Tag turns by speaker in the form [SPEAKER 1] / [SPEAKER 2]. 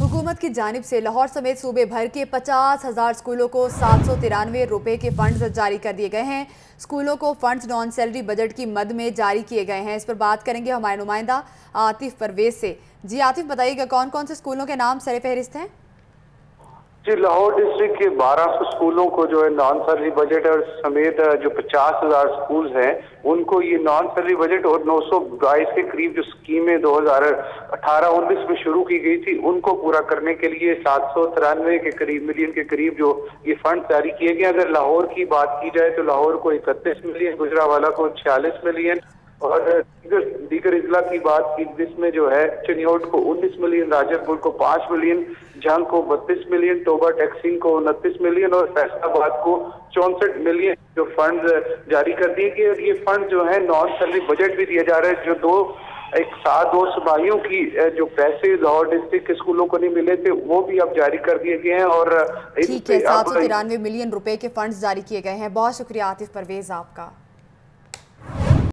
[SPEAKER 1] حکومت کی جانب سے لاہور سمیت صوبے بھر کے پچاس ہزار سکولوں کو سات سو ترانوے روپے کے فنڈز جاری کر دیے گئے ہیں۔ سکولوں کو فنڈز نان سیلری بجٹ کی مد میں جاری کیے گئے ہیں۔ اس پر بات کریں گے ہمارے نمائندہ عاطف پرویز سے۔ جی عاطف، بتائیے گا کون کون سے سکولوں کے نام سر فہرست ہیں؟
[SPEAKER 2] جی لاہور ڈسٹرکٹ کے بارہ سو سکولوں کو جو ہے نان سیلری بجٹ اور سمیت جو پچاس ہزار سکول ہیں، ان کو یہ نان سیلری بجٹ اور نو سو بائیس کے قریب جو سکیمیں دو ہزار اٹھارہ انیس میں شروع کی گئی تھی، ان کو پورا کرنے کے لیے سات سو ترانوے کے قریب ملین کے قریب جو یہ فنڈ جاری کیے گئے اگر لاہور کی بات کی جائے تو لاہور کو اکتیس ملین گجرا والا کو چھیالیس ملین اور دیگر اضلاع کی بات کی جس میں جو ہے چنیوٹ کو انیس ملین راجر پور کو پانچ ملین جھنگ کو بتیس ملین ٹوبا ٹیکسنگ کو انتیس ملین اور فیصلہ آباد کو چونسٹھ ملین جو فنڈ جاری کر دیے گئے اور یہ فنڈ جو ہے نان سیلری بجٹ بھی دیا جا رہا ہے جو دو ایک سات دو سباہیوں کی جو پیسے لاہور ڈسٹرکٹ کے اسکولوں کو نہیں ملے تھے وہ بھی اب جاری کر دیے گئے ہیں اور
[SPEAKER 1] ٹھیک ہے سات سو ترانوے ملین روپے کے فنڈز جاری کیے گئے ہیں۔ بہت شکریہ عاطف پرویز آپ کا۔